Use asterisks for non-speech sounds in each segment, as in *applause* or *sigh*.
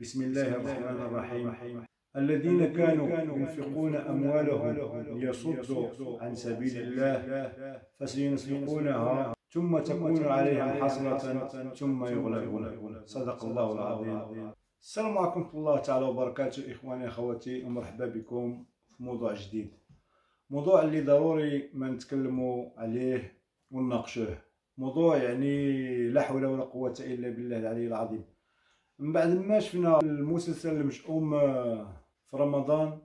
بسم الله الرحمن الرحيم. الذين كانوا ينفقون أموالهم ليصدوا عن سبيل الله فسينفقونها ثم تكون عليهم حسرة ثم يغلبون. صدق الله العظيم. السلام عليكم ورحمة الله تعالى وبركاته إخواني أخواتي ومرحبا بكم في موضوع جديد. موضوع اللي ضروري ما نتكلموا عليه ونناقشوه. موضوع يعني لا حول ولا قوة إلا بالله العلي العظيم. من بعد ما شفنا المسلسل المشؤوم في رمضان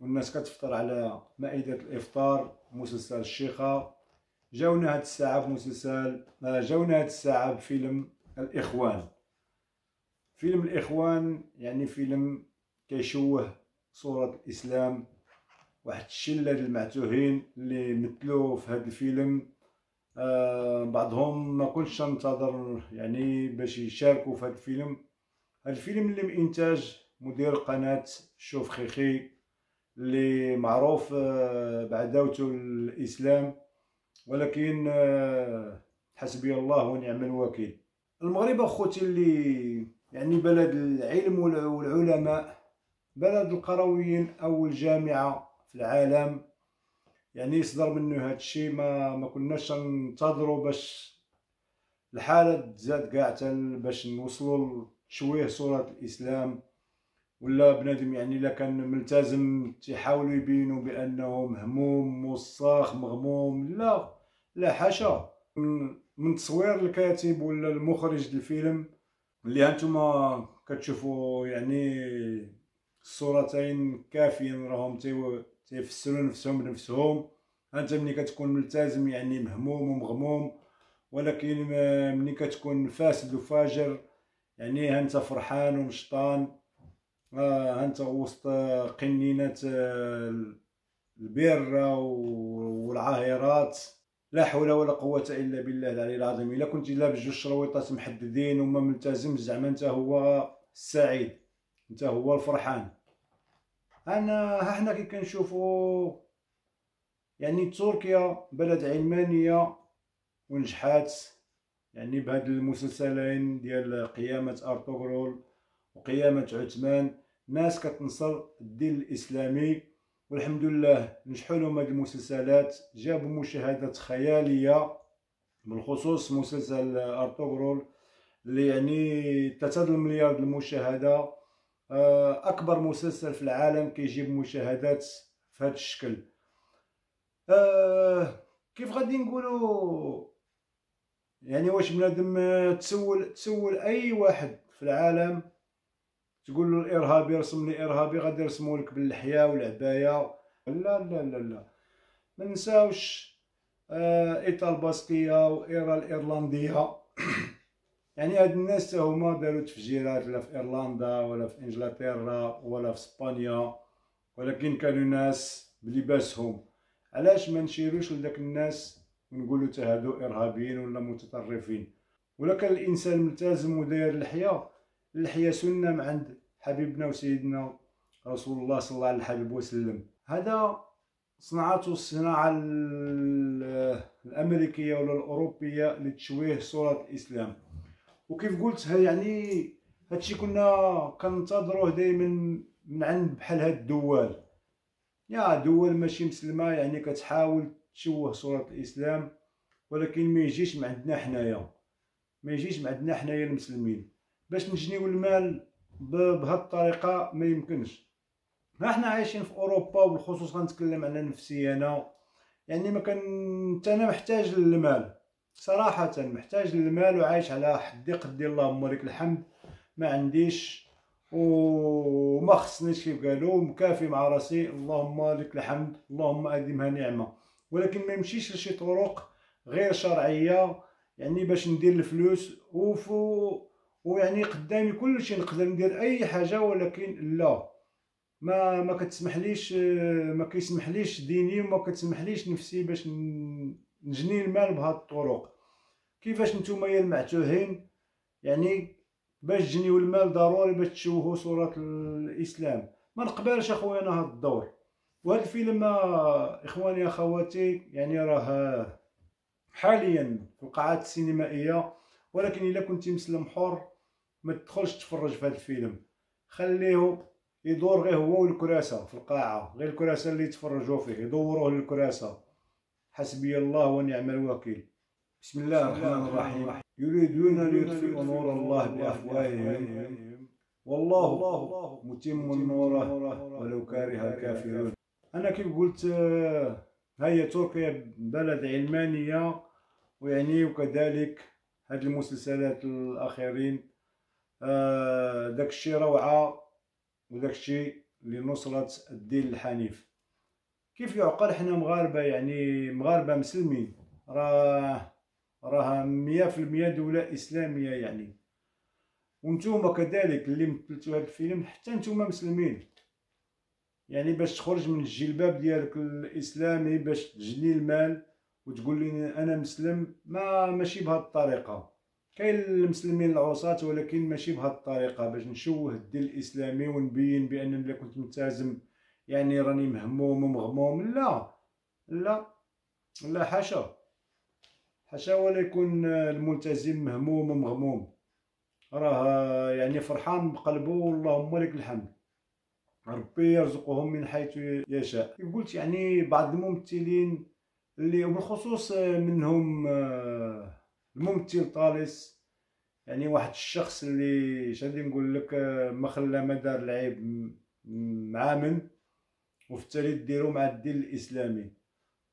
والناس كتفطر على مائدة الإفطار مسلسل الشيخة. جاونا هاد الساعة بمسلسل جاونا هاد الساعة بفيلم الإخوان. فيلم الإخوان يعني فيلم كيشوه صورة الإسلام واحد الشلة المعتوهين اللي مثلوا في هذا الفيلم. آه بعضهم ما كنتش ننتظر يعني باش يشاركوا في هذا الفيلم. الفيلم اللي من انتاج مدير قناة شوف خيخي اللي معروف آه بعداوته الإسلام. ولكن آه حسبي الله ونعم الوكيل. المغرب أخوتي اللي يعني بلد العلم والعلماء بلد القرويين اول جامعه في العالم. يعني يصدر منه هذا الشيء ما ما كناش ننتظروا باش الحالة تزاد كاع باش نوصلوا لتشويه صورة الإسلام ولا بنادم يعني إلا كان ملتزم تيحاولوا يبينوا بأنه مهموم وصاخ مغموم لا لا حاشا. من تصوير الكاتب ولا المخرج الفيلم اللي هانتوما كتشوفوا يعني الصورتين كافيين راهم تيفسروا نفسهم بنفسهم. أنت ملي كتكون ملتزم يعني مهموم ومغموم ولكن ملي كتكون فاسد وفاجر يعني انت فرحان ومشطان آه انت وسط قنينة البيرة والعاهرات. لا حول ولا قوة إلا بالله العلي العظيم. إلا كنت لابس جوج شرويطات محددين وما ملتزم زعما أنت هو السعيد أنت هو الفرحان. أنا ها حنا كي كنشوفو يعني تركيا بلد علمانية ونجحات. يعني بهاد المسلسلين ديال قيامة أرطغرل وقيامة عثمان ناس كتنصر الدين الإسلامي. والحمد لله نجحوا لهم هاد المسلسلات. جابوا مشاهدات خيالية بالخصوص مسلسل أرطغرل اللي يعني 3 المليار المشاهدة. آه، أكبر مسلسل في العالم كيجيب مشاهدات في هذا الشكل. أه كيف غادي نقولوا يعني واش بنادم تسول تسول أي واحد في العالم تقول له الإرهابي رسم لي إرهابي غادي يرسموا لك باللحية والعباية. لا لا لا لا. ما نساوش آه باسكيه وإيرا الإيرلندية. *coughs* يعني هاد الناس هما داروا تفجيرات لا في إيرلندا ولا في إنجلترا ولا في إسبانيا ولكن كانوا ناس بلباسهم. علاش ما نشيروش لداك الناس ونقولوا تا هادو إرهابيين ولا متطرفين. ولا كان الإنسان ملتزم وداير اللحيه اللحيه سنة من عند حبيبنا وسيدنا رسول الله صلى الله عليه وسلم. هذا صنعته الصناعة الأمريكية ولا الأوروبية لتشويه صورة الإسلام. وكيف قلت يعني هادشي كنا كنتظروه دائما من عند بحال هاد الدول يا دول ماشي مسلمة يعني كتحاول تشوه صورة الإسلام ولكن ما يجيش من عندنا حنايا. ما يجيش من عندنا حنايا المسلمين. باش نجنيو المال بهاد الطريقة ما يمكنش. إحنا عايشين في أوروبا وبالخصوص غنتكلم على نفسي أنا يعني ما كان أنا محتاج للمال. صراحة محتاج للمال وعايش على حدي قدي اللهم لك الحمد. ما عنديش. وما خصنيش كيف قالوا. مكافي مع راسي. اللهم لك الحمد. اللهم ادمها نعمة. ولكن ما يمشيش لشي طرق غير شرعية يعني باش ندير الفلوس وفو ويعني قدامي كل شيء نقدر ندير أي حاجة ولكن لا. ما ما كتسمحليش ما كيسمحليش ديني وما كتسمحليش نفسي باش نجني المال بهاد الطرق. كيفاش نتوما يا المعتوهين؟ يعني باش تجنيو المال ضروري باش تشوهوا صورة الإسلام. ما نقبلش أخويا هاد الدور. وهذا الفيلم إخواني أخواتي يعني راه حاليا في القاعات السينمائية ولكن إلا كنتي مسلم حر ما تدخلش تفرج في هذا الفيلم. خليه يدور غير هو والكراسة في القاعة غير الكراسة اللي يتفرجوا فيه يدوروه للكراسة. حسبي الله ونعم الوكيل. بسم الله الرحمن الرحيم. يريدون ليطفئوا نور الله بأفواههم. والله متم نوره ولو كره الكافرون. أنا كيف قلت آه، هي تركيا بلد علمانية ويعني وكذلك هاد المسلسلات الأخيرين آه، داكشي روعة وداكشي لنصرة الدين الحنيف. كيف يعقل حنا مغاربة؟ يعني مغاربة مسلمين. راه راه مية في المية دولة إسلامية يعني. وانتوما كذلك اللي مثلتو هاد الفيلم حتى نتوما مسلمين. يعني باش تخرج من الجلباب ديالك الإسلامي باش تجني المال وتقول لي أنا مسلم ما ماشي بهاد الطريقة. كاين المسلمين العصاة ولكن ماشي بهاد الطريقة باش نشوه الدين الإسلامي ونبين بأن إلا كنت ملتزم يعني راني مهموم ومغموم. لا لا لا حاشا. حاشا ولا يكون الملتزم مهموم ومغموم. راه يعني فرحان بقلبه اللهم لك الحمد. ربي يرزقهم من حيث يشاء. قلت يعني بعض الممثلين اللي وبالخصوص منهم آه، الممثل طالس يعني واحد الشخص اللي شادي نقول لك آه، ما خلى ما دار العيب مع من التالي ديرو مع الدين الإسلامي.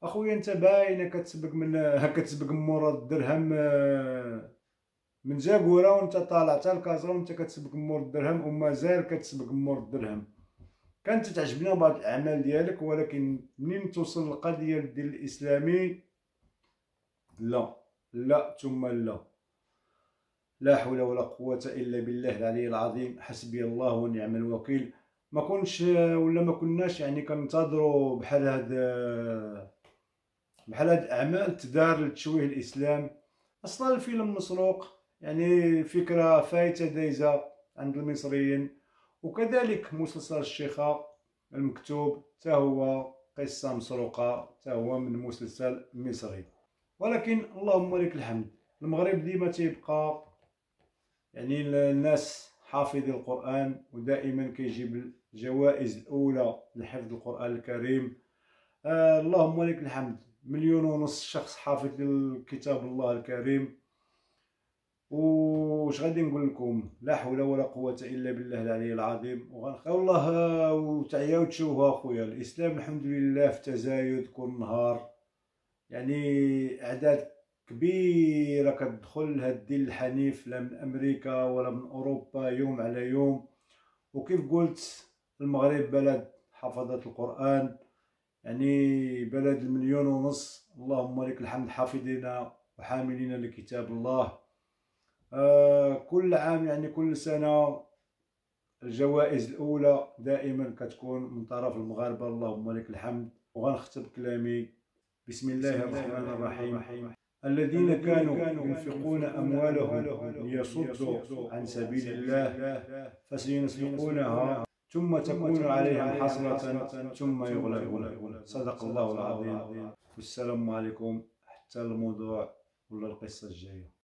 أخويا أنت باينه كتسبق من *laughs* هكا تسبق مورا الدرهم آه، من زاكورا وأنت طالع حتى الكازا وأنت كتسبق مور الدرهم ومازال كتسبق مور الدرهم. كانت تعجبنا بعض الأعمال ديالك ولكن منين توصل القضية للدين الإسلامي؟ لا. لا ثم لا. لا حول ولا قوة إلا بالله العلي العظيم. حسبي الله ونعم الوكيل. ما كنش ولا ما كناش يعني كنتظروا بحال هاد بحال هاد الأعمال تدار لتشويه الإسلام. أصلا الفيلم مسروق يعني فكرة فايتة دايزة عند المصريين. وكذلك مسلسل الشيخة المكتوب حتى هو قصة مسروقة حتى هو من مسلسل مصري. ولكن اللهم لك الحمد المغرب ديما تيبقى يعني الناس حافظي القرآن ودائما كيجيب الجوائز الأولى لحفظ القرآن الكريم. آه اللهم لك الحمد مليون ونص شخص حافظ كتاب الله الكريم. واش غادي نقول لكم؟ لا حول ولا قوة إلا بالله العلي العظيم. وغنخ والله وتعياو تشوفوا أخويا الإسلام الحمد لله في تزايد كل نهار. يعني أعداد كبيرة كتدخل لهاد الدين الحنيف لا من أمريكا ولا من أوروبا يوم على يوم. وكيف قلت المغرب بلد حفظة القرآن. يعني بلد المليون ونص. اللهم لك الحمد حافظين وحاملين لكتاب الله. كل عام يعني كل سنة الجوائز الأولى دائما كتكون من طرف المغاربة. اللهم لك الحمد. وغنختم كلامي. بسم الله الرحمن الرحيم. الذين كانوا ينفقون أموالهم ليصدوا عن سبيل الله فسينفقونها ثم تكون عليهم حسرة ثم يغلبون. صدق الله العظيم. والسلام عليكم. حتى الموضوع ولا القصة الجاية.